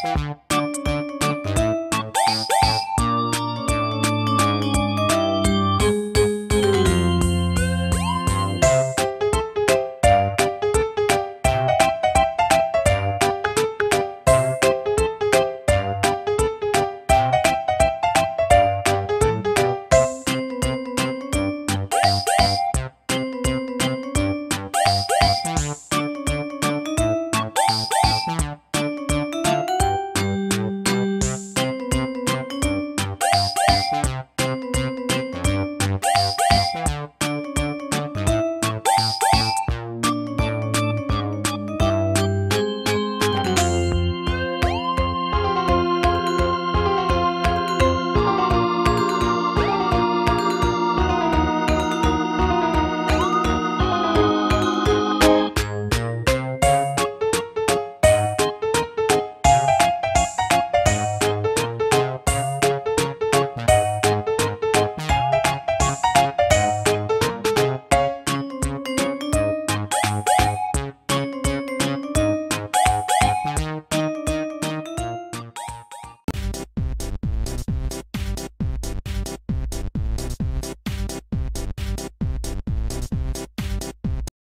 Peace.